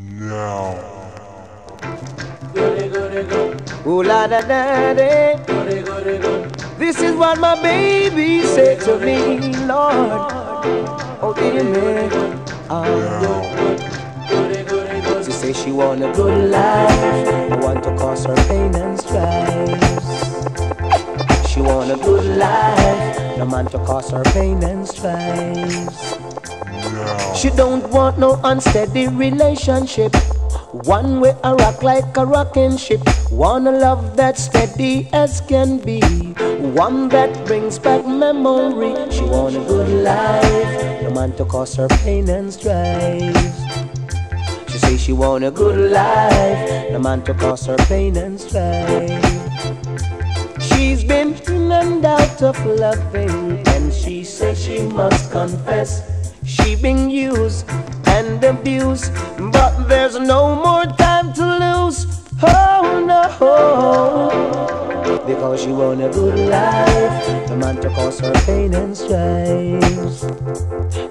now. Ooh la da da da. This is what my baby said to me, Lord. Oh dear me. Oh. She say she want a good life. I want to cause her pain and strife. She want a good life. No man to cause her pain and strife. She don't want no unsteady relationship. One way I rock like a rocking ship. Wanna love that's steady as can be. One that brings back memory. She want a good life. No man to cause her pain and strife. She say she want a good life. No man to cause her pain and strife. She's been in and out of loving, and she says she must confess she been used and abused, but there's no more time to lose. Oh no, because she want a good life, the man to cause her pain and strife.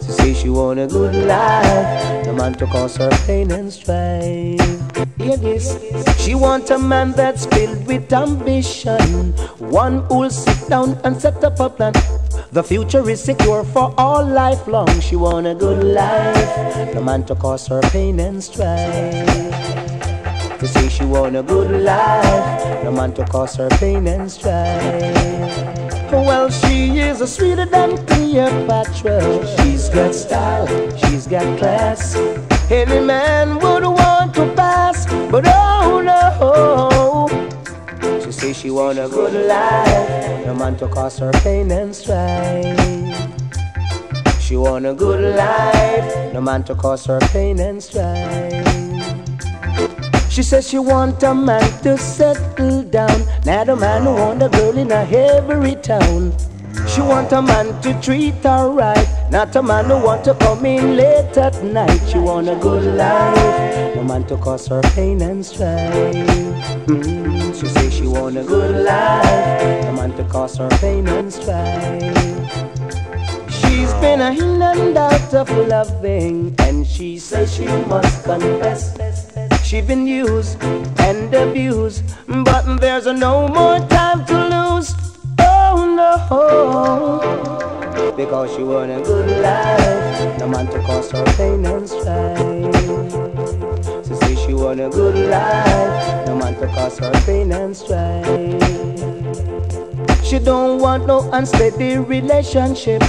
She say she want a good life, the man to cause her pain and strife. Hear this, she want a man that's filled with ambition, one who'll sit down and set up a plan. The future is secure for all life long. She want a good life, no man to cause her pain and strife. To say she want a good life, no man to cause her pain and strife. Well, she is a sweeter than Cleopatra. She's got style, she's got class. Any man would want to want a good life, no man to cause her pain and strife. She want a good life, no man to cause her pain and strife. She says she want a man to settle down, not a man who want a girl in a every town. She want a man to treat her right, not a man who want to come in late at night. She want a good life, no man to cause her pain and strife. Mm, She say she want a good life, no man to cause her pain and strife. She's been a in and out of loving, and she says she must confess. She been used and abused, but there's no more time. Oh because she want a good life, no man to cause her pain and strife. She say she want a good life, no man to cause her pain and strife. She don't want no unsteady relationship,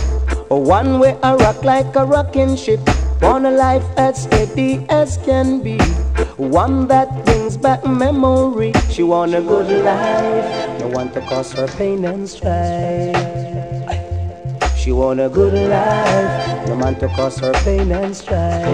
or one way a rock like a rocking ship. Want a life as steady as can be, one that brings back memory. She want a good life, no one to cause her pain and strife. She want a good life, no man to cause her pain and strife.